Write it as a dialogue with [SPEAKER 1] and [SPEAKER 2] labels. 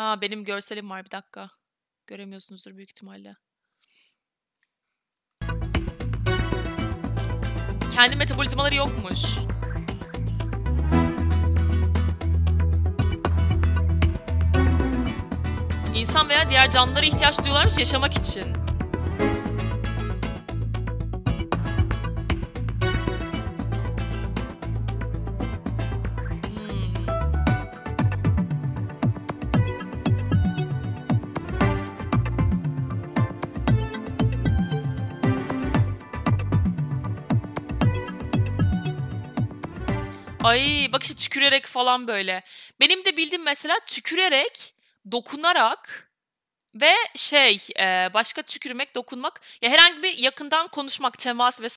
[SPEAKER 1] Ha benim görselim var bir dakika. Göremiyorsunuzdur büyük ihtimalle. Kendi metabolizmaları yokmuş. İnsan veya diğer canlılara ihtiyaç duyuyorlarmış yaşamak için. Ay bak işte tükürerek falan böyle. Benim de bildiğim mesela tükürerek, dokunarak ve şey başka tükürmek, dokunmak ya herhangi bir yakından konuşmak, temas ve